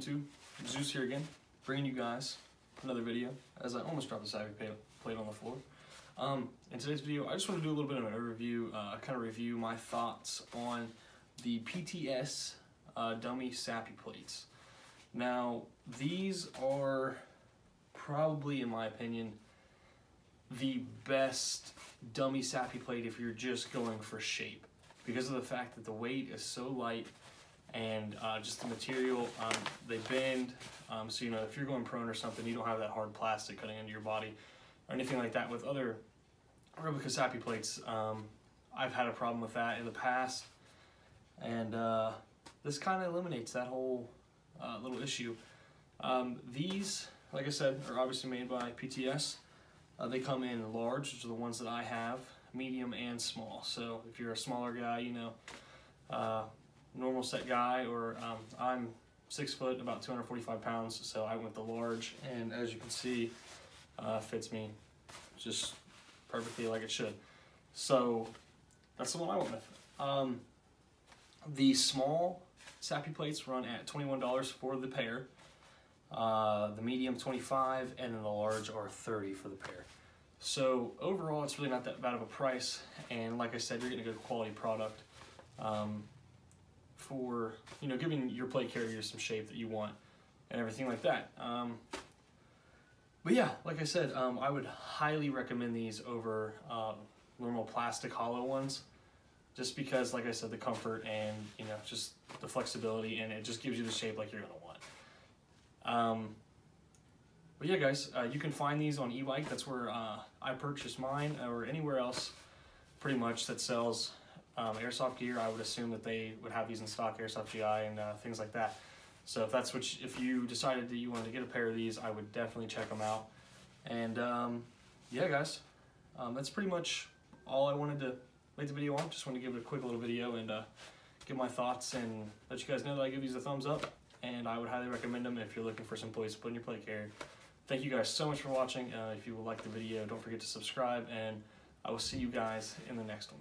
YouTube? Zeus here again, bringing you guys another video as I almost dropped the SAPI plate on the floor. Um, in today's video, I just want to do a little bit of an overview, uh, kind of review my thoughts on the PTS uh, dummy SAPI plates. Now, these are probably, in my opinion, the best dummy SAPI plate if you're just going for shape because of the fact that the weight is so light and uh, just the material, um, they bend. Um, so, you know, if you're going prone or something, you don't have that hard plastic cutting into your body or anything like that. With other Replica SAPI plates, um, I've had a problem with that in the past. And uh, this kind of eliminates that whole uh, little issue. Um, these, like I said, are obviously made by PTS. Uh, they come in large, which are the ones that I have, medium and small. So if you're a smaller guy, you know, uh, normal set guy, or um, I'm six foot, about 245 pounds, so I went the large, and as you can see, uh, fits me just perfectly like it should. So that's the one I went with. Um, the small SAPI plates run at $21 for the pair. Uh, the medium 25 and then the large are 30 for the pair. So overall, it's really not that bad of a price. And like I said, you're getting a good quality product. Um, for you know giving your plate carrier some shape that you want and everything like that. Um, but yeah, like I said, um, I would highly recommend these over um, normal plastic hollow ones, just because, like I said, the comfort and you know just the flexibility and it just gives you the shape like you're gonna want. Um, but yeah, guys, uh, you can find these on eBike. That's where uh, I purchased mine, or anywhere else, pretty much that sells um, airsoft gear, I would assume that they would have these in stock, Airsoft GI and uh, things like that. So if that's you, if you decided that you wanted to get a pair of these, I would definitely check them out. And um, yeah, guys, um, that's pretty much all I wanted to make the video on. Just wanted to give it a quick little video and uh, give my thoughts and let you guys know that I give these a thumbs up. And I would highly recommend them if you're looking for some plates to put in your play carrier. Thank you guys so much for watching. Uh, if you would like the video, don't forget to subscribe, and I will see you guys in the next one.